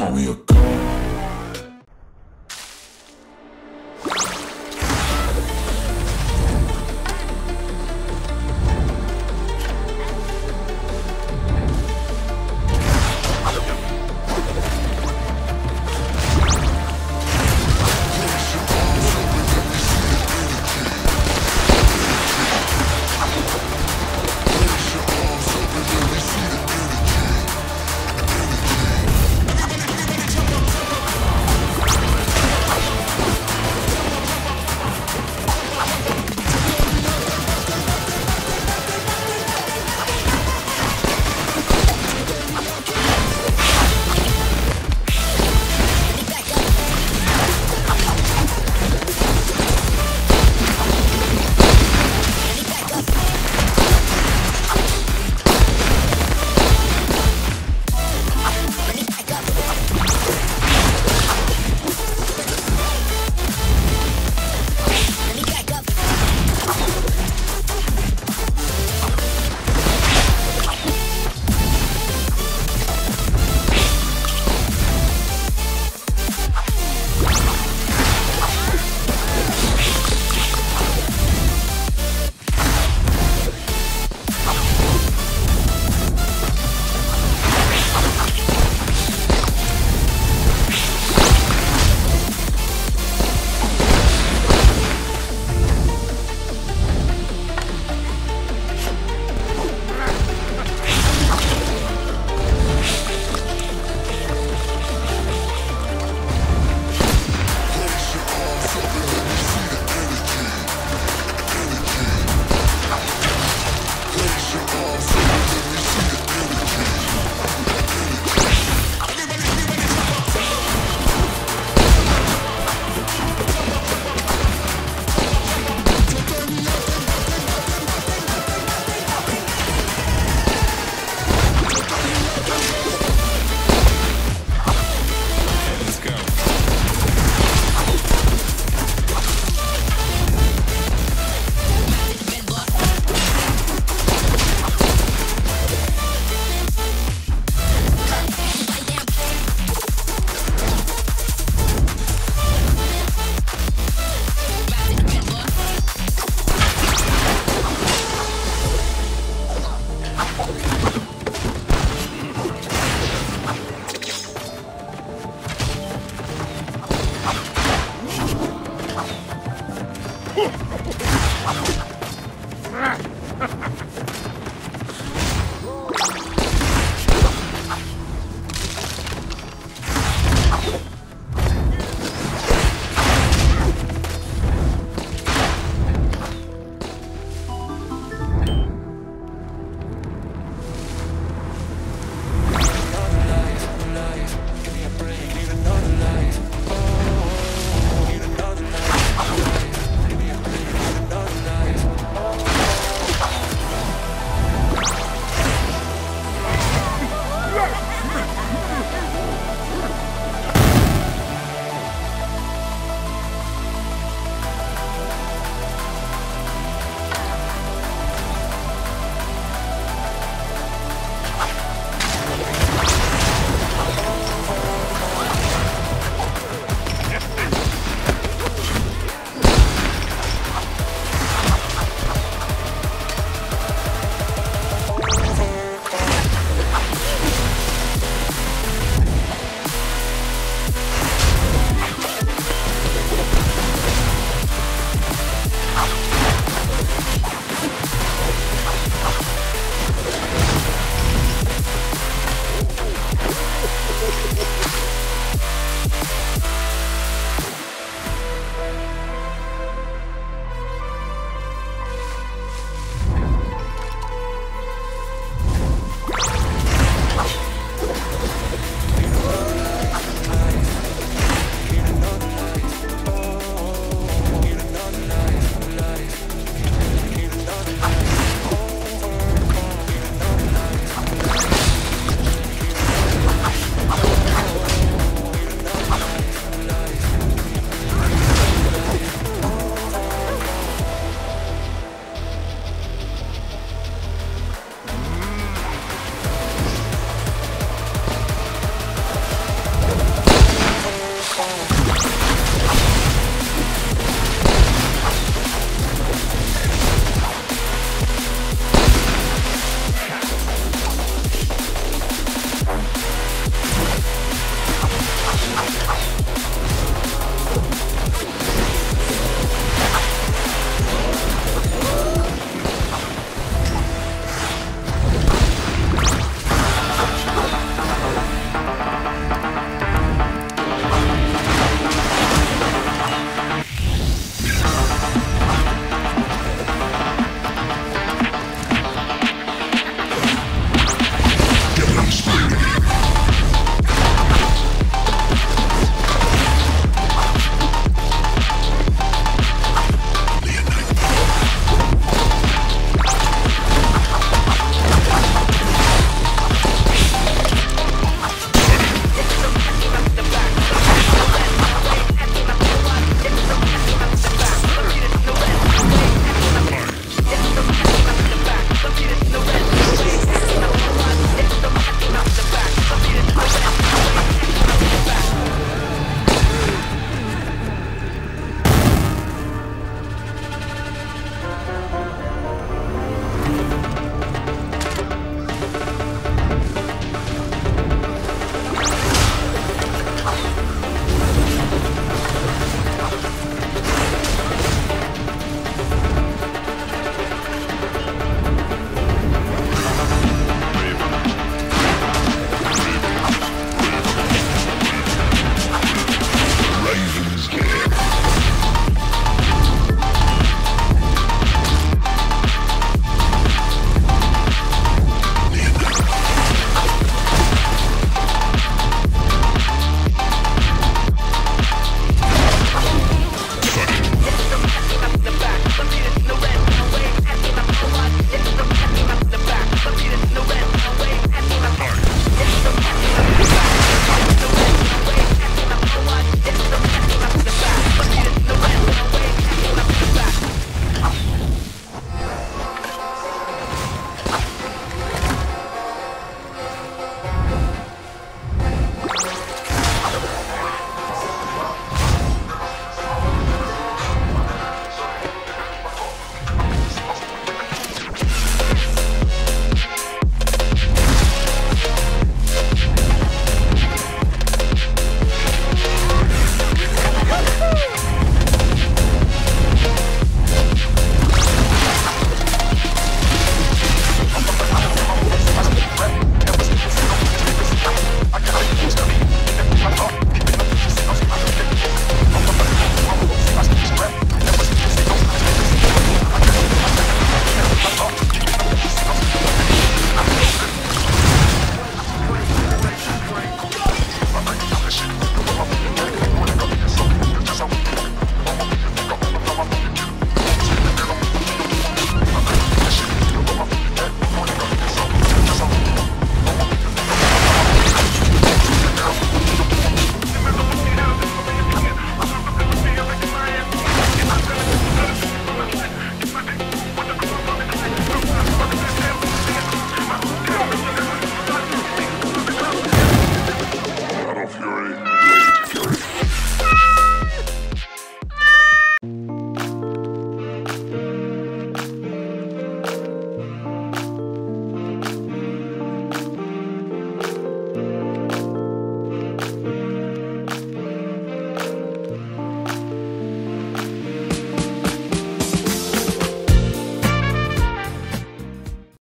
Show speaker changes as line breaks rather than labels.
call me a